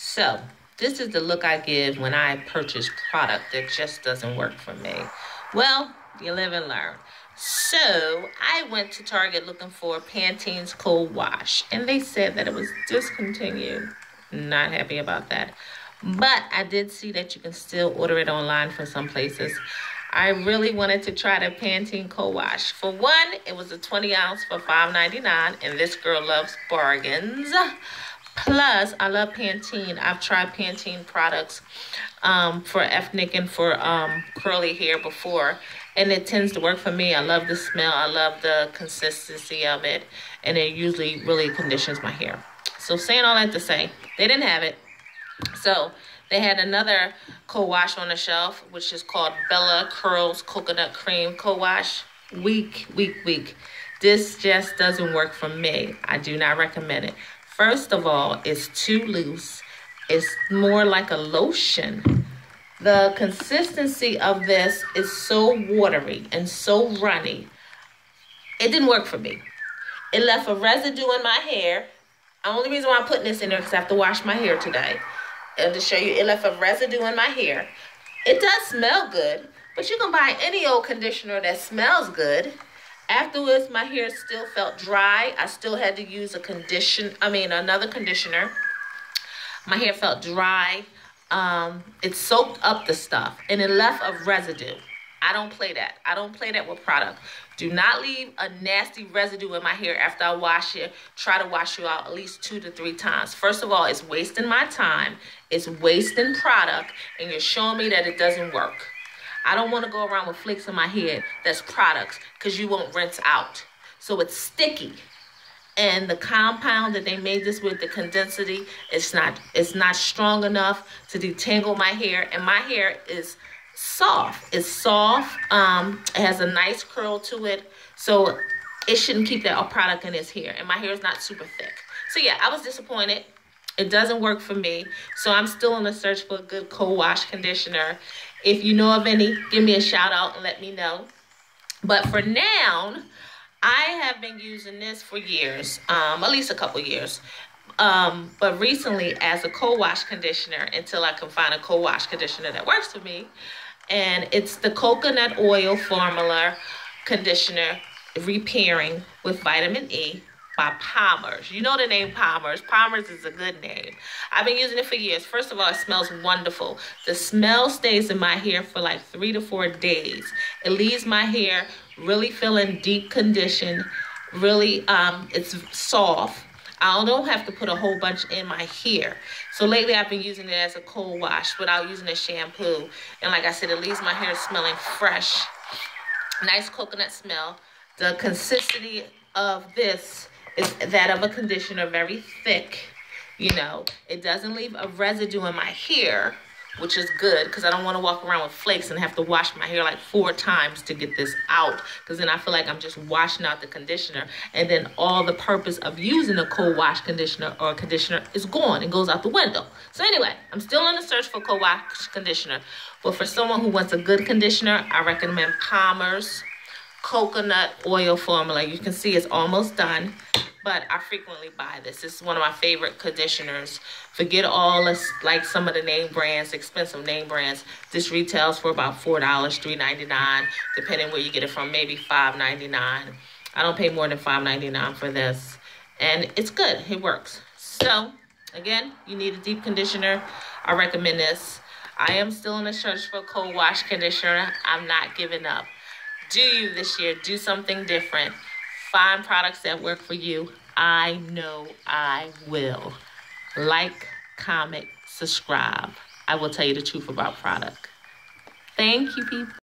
So this is the look I give when I purchase product that just doesn't work for me. Well, you live and learn. So I went to Target looking for Pantene's Co-Wash, and they said that it was discontinued. Not happy about that. But I did see that you can still order it online from some places. I really wanted to try the Pantene Co-Wash. For one, it was a 20 ounce for $5.99, and this girl loves bargains. Plus, I love Pantene. I've tried Pantene products um, for ethnic and for um, curly hair before, and it tends to work for me. I love the smell. I love the consistency of it, and it usually really conditions my hair. So saying all that to say, they didn't have it. So they had another co-wash on the shelf, which is called Bella Curls Coconut Cream Co-Wash. Weak, weak, weak. This just doesn't work for me. I do not recommend it. First of all, it's too loose. It's more like a lotion. The consistency of this is so watery and so runny. It didn't work for me. It left a residue in my hair. The only reason why I'm putting this in there is because I have to wash my hair today and to show you it left a residue in my hair. It does smell good, but you can buy any old conditioner that smells good. Afterwards, my hair still felt dry. I still had to use a condition, I mean, another conditioner. My hair felt dry. Um, it soaked up the stuff and it left a residue. I don't play that. I don't play that with product. Do not leave a nasty residue in my hair after I wash it. Try to wash you out at least two to three times. First of all, it's wasting my time. It's wasting product. And you're showing me that it doesn't work. I don't want to go around with flakes in my head that's products because you won't rinse out. So it's sticky. And the compound that they made this with, the condensity, it's not it's not strong enough to detangle my hair. And my hair is soft. It's soft. Um, it has a nice curl to it. So it shouldn't keep that product in its hair. And my hair is not super thick. So yeah, I was disappointed. It doesn't work for me. So I'm still on the search for a good co-wash conditioner. If you know of any, give me a shout out and let me know. But for now, I have been using this for years, um, at least a couple years. Um, but recently as a co-wash conditioner until I can find a co-wash conditioner that works for me and it's the coconut oil formula conditioner repairing with vitamin E by Palmer's. You know the name Palmer's. Palmer's is a good name. I've been using it for years. First of all, it smells wonderful. The smell stays in my hair for like three to four days. It leaves my hair really feeling deep condition. Really, um, it's soft I don't have to put a whole bunch in my hair. So lately I've been using it as a co-wash without using a shampoo. And like I said, it leaves my hair smelling fresh. Nice coconut smell. The consistency of this is that of a conditioner, very thick. You know, it doesn't leave a residue in my hair which is good because I don't want to walk around with flakes and have to wash my hair like four times to get this out because then I feel like I'm just washing out the conditioner and then all the purpose of using a co-wash conditioner or conditioner is gone and goes out the window. So anyway, I'm still on the search for co-wash conditioner, but for someone who wants a good conditioner, I recommend Palmer's coconut oil formula. You can see it's almost done but I frequently buy this. This is one of my favorite conditioners. Forget all this, like some of the name brands, expensive name brands. This retails for about $4, $3.99, depending where you get it from, maybe $5.99. I don't pay more than $5.99 for this. And it's good, it works. So, again, you need a deep conditioner. I recommend this. I am still in the search for co-wash conditioner. I'm not giving up. Do you this year, do something different find products that work for you. I know I will. Like, comment, subscribe. I will tell you the truth about product. Thank you, people.